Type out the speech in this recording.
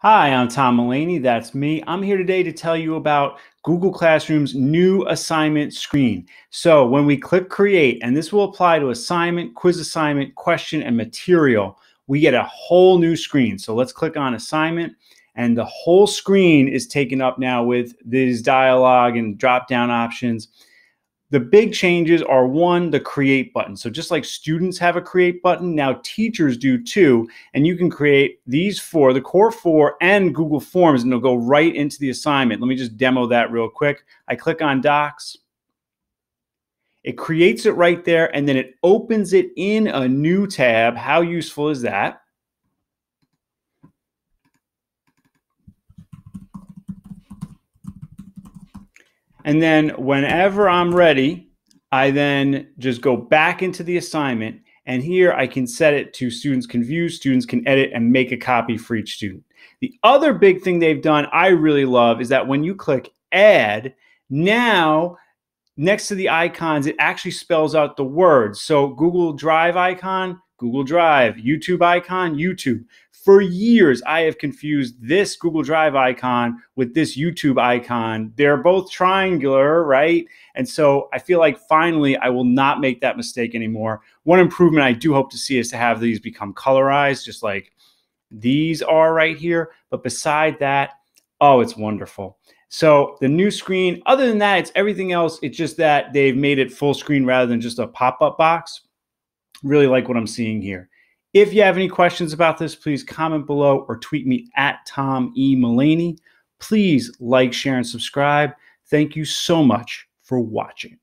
Hi, I'm Tom Mullaney. That's me. I'm here today to tell you about Google Classroom's new assignment screen. So when we click create, and this will apply to assignment, quiz assignment, question, and material, we get a whole new screen. So let's click on assignment and the whole screen is taken up now with these dialogue and drop down options. The big changes are one, the create button. So just like students have a create button, now teachers do too. And you can create these four, the core four and Google Forms, and it'll go right into the assignment. Let me just demo that real quick. I click on Docs. It creates it right there, and then it opens it in a new tab. How useful is that? And then whenever I'm ready, I then just go back into the assignment. And here I can set it to students can view, students can edit, and make a copy for each student. The other big thing they've done I really love is that when you click add, now next to the icons, it actually spells out the words. So Google Drive icon, Google Drive, YouTube icon, YouTube. For years, I have confused this Google Drive icon with this YouTube icon. They're both triangular, right? And so I feel like finally I will not make that mistake anymore. One improvement I do hope to see is to have these become colorized, just like these are right here. But beside that, oh, it's wonderful. So the new screen, other than that, it's everything else. It's just that they've made it full screen rather than just a pop-up box. Really like what I'm seeing here. If you have any questions about this, please comment below or tweet me at Tom E. Mullaney. Please like, share, and subscribe. Thank you so much for watching.